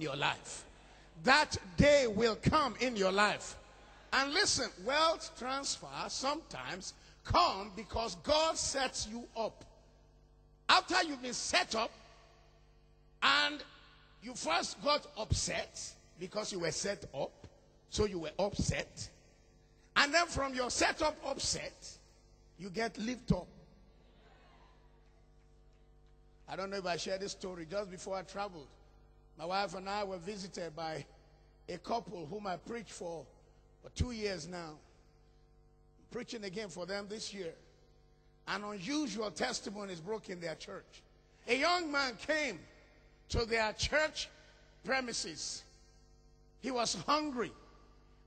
your life. That day will come in your life. And listen, wealth transfer sometimes come because God sets you up. After you've been set up and you first got upset because you were set up, so you were upset. And then from your set up upset, you get lifted up. I don't know if I shared this story just before I traveled. My wife and I were visited by a couple whom I preached for for two years now. I'm preaching again for them this year. An unusual testimony is broke in their church. A young man came to their church premises. He was hungry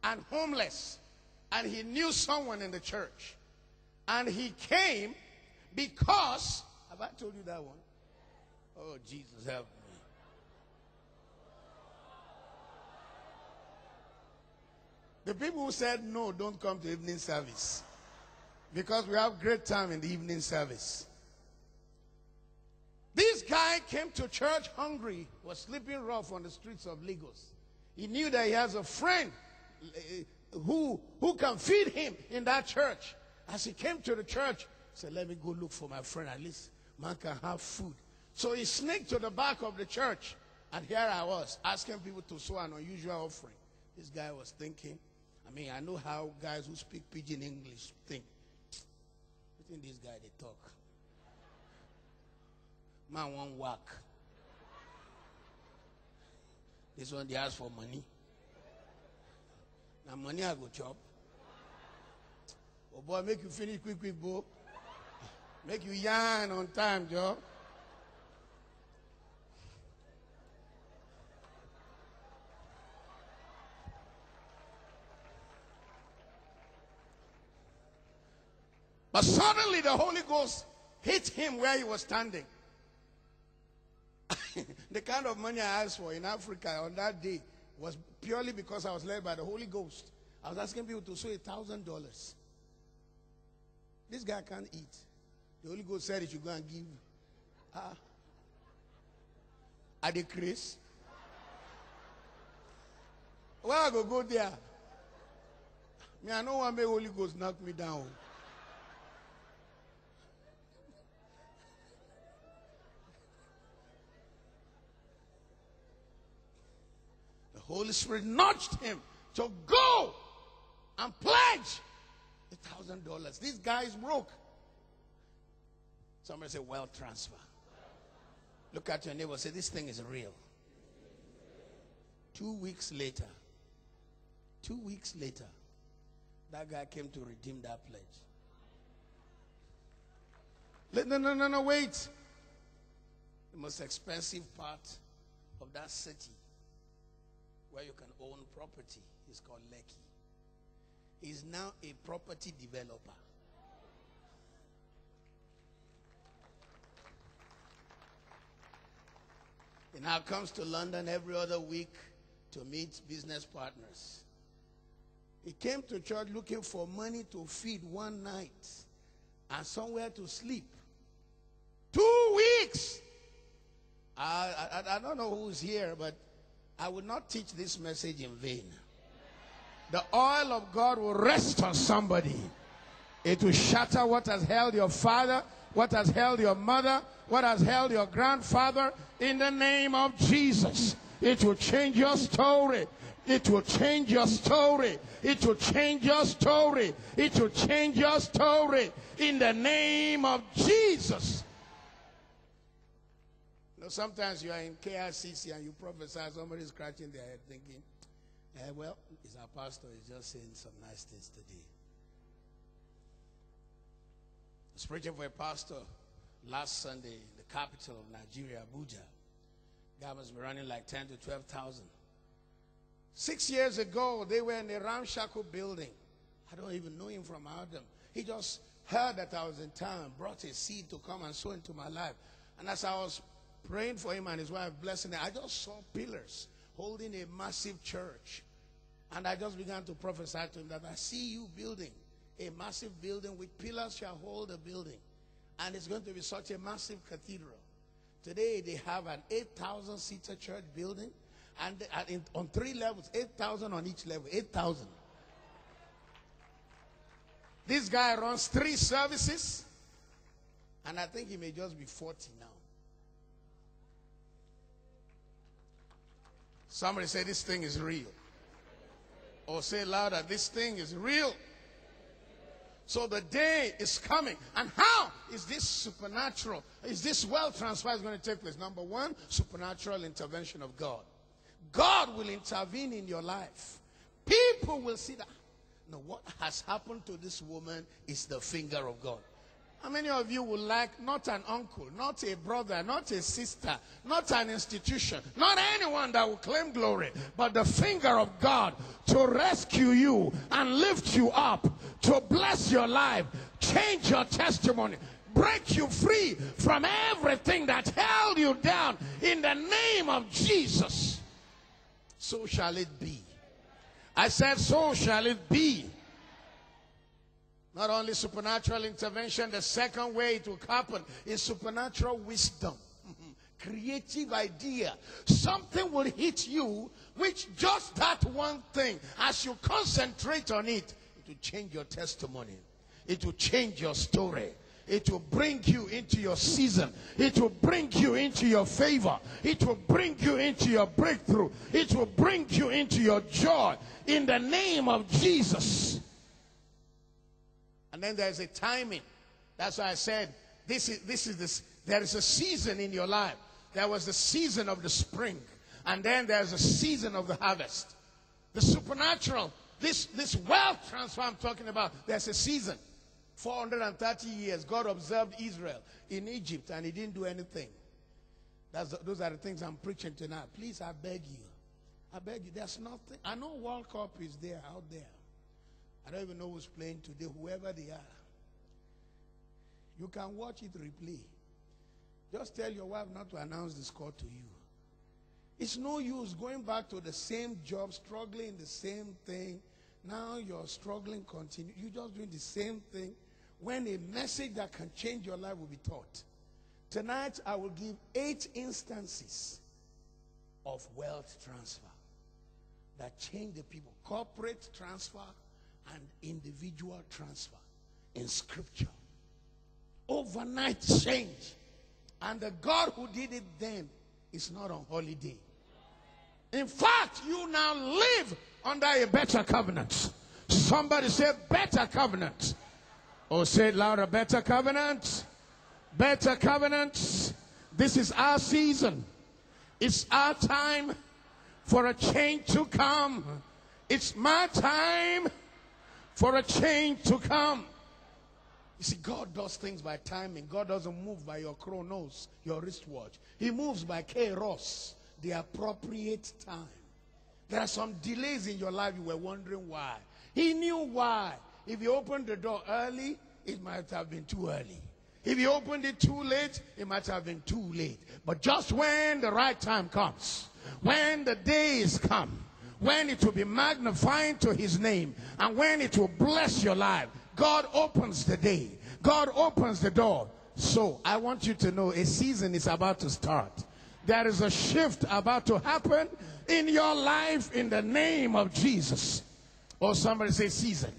and homeless, and he knew someone in the church. And he came because, have I told you that one? Oh, Jesus, help me. The people who said no, don't come to evening service. Because we have great time in the evening service. This guy came to church hungry, was sleeping rough on the streets of Lagos. He knew that he has a friend eh, who, who can feed him in that church. As he came to the church, he said, Let me go look for my friend. At least man can have food. So he sneaked to the back of the church. And here I was asking people to sow an unusual offering. This guy was thinking, I mean, I know how guys who speak pidgin English think. I think this guy they talk. Man won't work. This one they ask for money. Now money I go chop. Oh boy, make you finish quick, quick, boy. Make you yarn on time, Joe. But suddenly the Holy Ghost hit him where he was standing. the kind of money I asked for in Africa on that day was purely because I was led by the Holy Ghost. I was asking people to sow a thousand dollars. This guy can't eat. The Holy Ghost said he should go and give. Ah. Are they Chris? Where I go go there? Me, I know one may Holy Ghost knock me down. Holy Spirit nudged him to go and pledge a thousand dollars. This guy is broke. Somebody say well transfer. Look at your neighbor. Say this thing is real. Two weeks later, two weeks later, that guy came to redeem that pledge. No, no, no, no, wait. The most expensive part of that city where you can own property is called Lekki. He's now a property developer. He now comes to London every other week to meet business partners. He came to church looking for money to feed one night and somewhere to sleep. Two weeks. I, I, I don't know who's here, but I will not teach this message in vain. The oil of God will rest on somebody. It will shatter what has held your father, what has held your mother, what has held your grandfather in the name of Jesus. It will change your story. It will change your story. It will change your story. It will change your story in the name of Jesus. Know, sometimes you are in KICC and you prophesy, somebody's scratching their head thinking, eh, well, it's our pastor, he's just saying some nice things today. I was preaching for a pastor last Sunday in the capital of Nigeria, Abuja. Guy must be running like 10 to 12,000. Six years ago, they were in a ramshackle building. I don't even know him from Adam. He just heard that I was in town, brought a seed to come and sow into my life. And as I was praying for him and his wife, blessing them. I just saw pillars holding a massive church. And I just began to prophesy to him that I see you building a massive building with pillars shall hold a building. And it's going to be such a massive cathedral. Today they have an 8,000 seater church building. And, and on three levels, 8,000 on each level, 8,000. This guy runs three services, and I think he may just be 40 now. Somebody say, This thing is real. Or say louder, This thing is real. So the day is coming. And how is this supernatural? Is this wealth transfer going to take place? Number one, supernatural intervention of God. God will intervene in your life. People will see that. No, what has happened to this woman is the finger of God. How many of you would like not an uncle, not a brother, not a sister, not an institution, not anyone that will claim glory, but the finger of God to rescue you and lift you up, to bless your life, change your testimony, break you free from everything that held you down in the name of Jesus? So shall it be. I said, So shall it be. Not only supernatural intervention, the second way it will happen is supernatural wisdom. Creative idea. Something will hit you, which just that one thing, as you concentrate on it, it will change your testimony. It will change your story. It will bring you into your season. It will bring you into your favor. It will bring you into your breakthrough. It will bring you into your joy in the name of Jesus. And then there's a timing. That's why I said this is this is this there is a season in your life. There was the season of the spring, and then there's a season of the harvest. The supernatural, this this wealth transfer I'm talking about, there's a season. 430 years, God observed Israel in Egypt and he didn't do anything. That's, those are the things I'm preaching tonight. Please, I beg you. I beg you. There's nothing. I know World Cup is there, out there. I don't even know who's playing today, whoever they are. You can watch it replay. Just tell your wife not to announce the score to you. It's no use going back to the same job, struggling the same thing. Now you're struggling, continue. You're just doing the same thing when a message that can change your life will be taught. Tonight, I will give eight instances of wealth transfer that change the people corporate transfer and individual transfer in scripture. Overnight change. And the God who did it then is not on holiday. In fact, you now live under a better covenant. Somebody say better covenant. Or say louder, better covenant. Better covenant. This is our season. It's our time for a change to come. It's my time for a change to come. You see, God does things by timing. God doesn't move by your chronos, your wristwatch. He moves by kairos, the appropriate time. There are some delays in your life you were wondering why. He knew why. If you opened the door early, it might have been too early. If you opened it too late, it might have been too late. But just when the right time comes, when the days come, when it will be magnifying to his name, and when it will bless your life, God opens the day. God opens the door. So I want you to know a season is about to start. There is a shift about to happen in your life in the name of Jesus. Or somebody say season.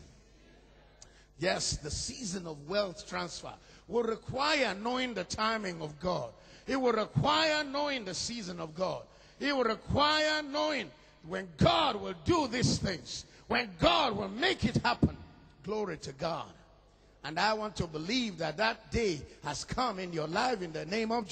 Yes, the season of wealth transfer will require knowing the timing of God. It will require knowing the season of God. It will require knowing when God will do these things, when God will make it happen. Glory to God. And I want to believe that that day has come in your life in the name of Jesus.